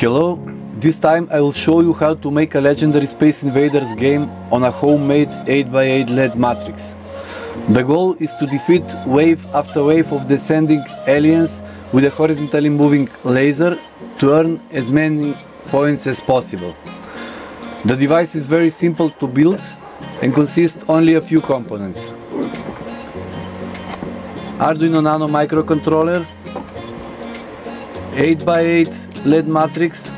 Hello, this time I will show you how to make a legendary Space Invaders game on a homemade 8x8 LED matrix. The goal is to defeat wave after wave of descending aliens with a horizontally moving laser to earn as many points as possible. The device is very simple to build and consists only a few components. Arduino Nano microcontroller, 8x8 LED matrix,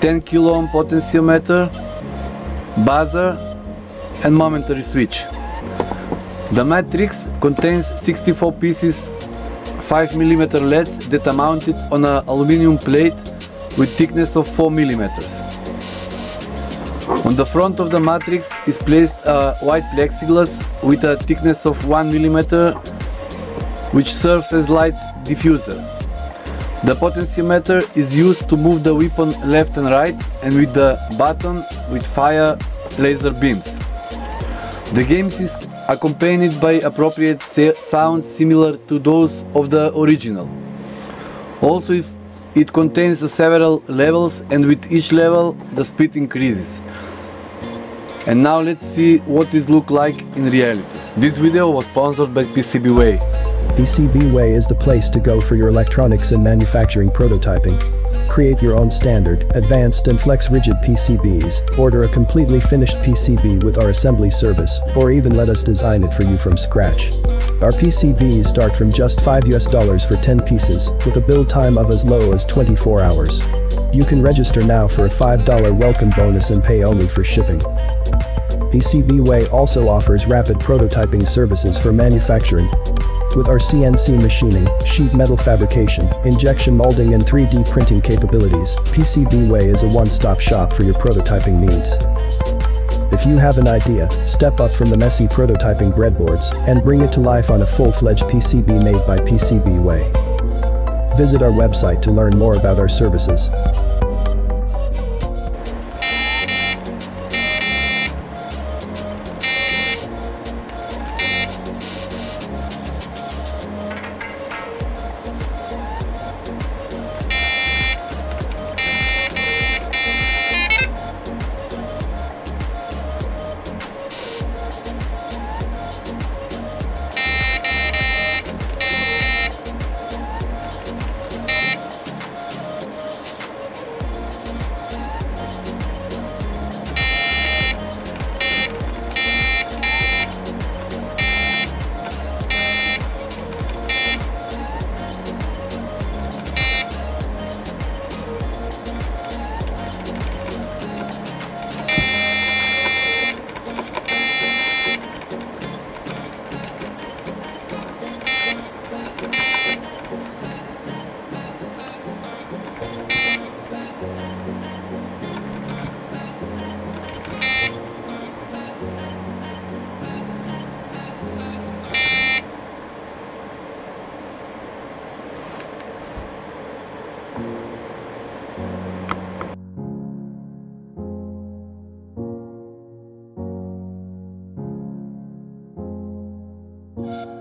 10 kilo ohm potentiometer, buzzer and momentary switch. The matrix contains 64 pieces 5mm LEDs that are mounted on an aluminum plate with thickness of 4mm. On the front of the matrix is placed a white plexiglass with a thickness of 1mm which serves as light diffuser. The potentiometer is used to move the weapon left and right and with the button with fire laser beams. The game is accompanied by appropriate sounds similar to those of the original. Also it contains several levels and with each level the speed increases. And now let's see what this look like in reality. This video was sponsored by PCBWay. PCBWay is the place to go for your electronics and manufacturing prototyping. Create your own standard, advanced and flex rigid PCBs, order a completely finished PCB with our assembly service, or even let us design it for you from scratch. Our PCBs start from just 5 US dollars for 10 pieces, with a build time of as low as 24 hours. You can register now for a $5 welcome bonus and pay only for shipping. PCBWay also offers rapid prototyping services for manufacturing, with our CNC machining, sheet metal fabrication, injection molding and 3D printing capabilities, PCBWay is a one-stop shop for your prototyping needs. If you have an idea, step up from the messy prototyping breadboards and bring it to life on a full-fledged PCB made by PCBWay. Visit our website to learn more about our services. Thank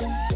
Bye.